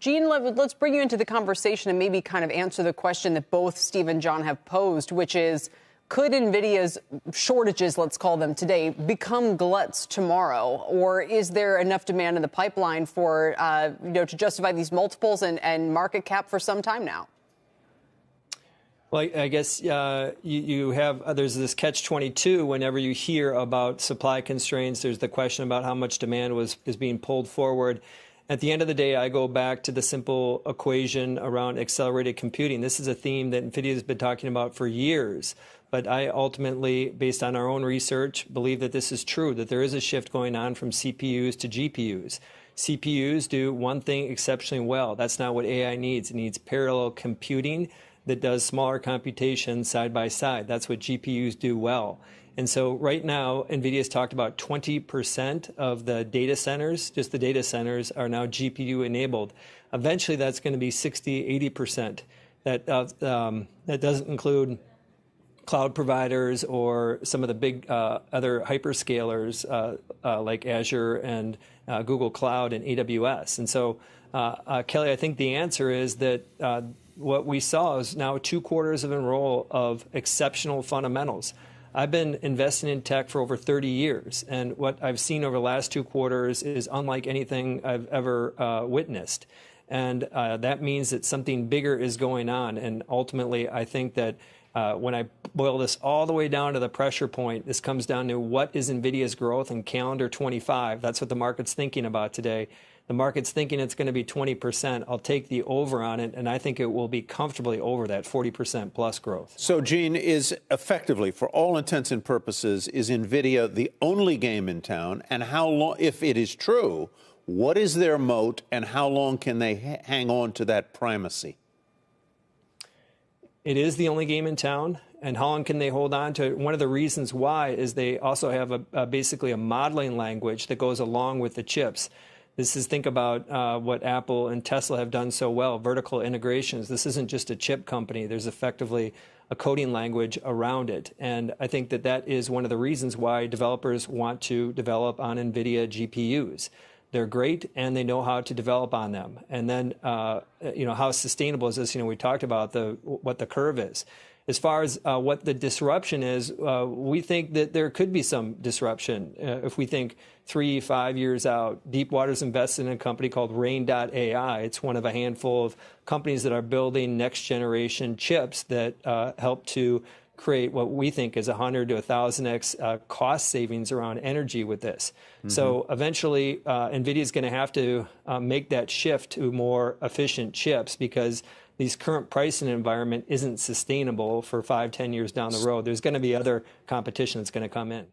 Gene, let's bring you into the conversation and maybe kind of answer the question that both Steve and Jon have posed, which is could NVIDIA's shortages, let's call them today, become gluts tomorrow? Or is there enough demand in the pipeline for, uh, you know, to justify these multiples and, and market cap for some time now? Well, I guess uh, you, you, have uh, there's this catch 22 whenever you hear about supply constraints. There's the question about how much demand was is being pulled forward. At the end of the day, I go back to the simple equation around accelerated computing. This is a theme that NVIDIA has been talking about for years. But I ultimately, based on our own research, believe that this is true, that there is a shift going on from CPUs to GPUs. CPUs do one thing exceptionally well. That's not what AI needs. It needs parallel computing that does smaller computations side by side. That's what GPUs do well. And so right now, NVIDIA has talked about 20% of the data centers, just the data centers, are now GPU enabled. Eventually, that's going to be 60, 80%. That, uh, um, that doesn't include cloud providers or some of the big uh, other hyperscalers uh, uh, like Azure and uh, Google Cloud and AWS. And so, uh, Kelly, I think the answer is that what we saw is now two quarters of row of exceptional fundamentals. I've been investing in tech for over 30 years, and what I've seen over the last two quarters is unlike anything I've ever uh, witnessed. And uh, that means that something bigger is going on. And ultimately, I think that uh, when I boil this all the way down to the pressure point, this comes down to what is NVIDIA's growth in calendar 25. That's what the market's thinking about today. The market's thinking it's going to be 20%. I'll take the over on it, and I think it will be comfortably over that 40% plus growth. So, Gene, is effectively, for all intents and purposes, is NVIDIA the only game in town? And how long, if it is true, what is their moat, and how long can they ha- hang on to that primacy? It is the only game in town. And how long can they hold on to it? One of the reasons why is they also have a, a basically a modeling language that goes along with the chips. This is think about uh, what Apple and Tesla have done so well vertical integrations. This isn't just a chip company, there's effectively a coding language around it. And I think that that is one of the reasons why developers want to develop on NVIDIA GPUs. They're great and they know how to develop on them. And then, uh, you know, how sustainable is this? You know, we talked about the what the curve is as far as uh, what the disruption is, uh, we think that there could be some disruption. Uh, if we think three, five years out, Deepwater's invested in a company called Rain.ai. It's one of a handful of companies that are building next generation chips that uh, help to create what we think is 100 to 1000x uh, cost savings around energy with this. Mm-hmm. So eventually, uh, NVIDIA is going to have to uh, make that shift to more efficient chips because these current pricing environment isn't sustainable for five, ten years down the road. There's going to be other competition that's going to come in.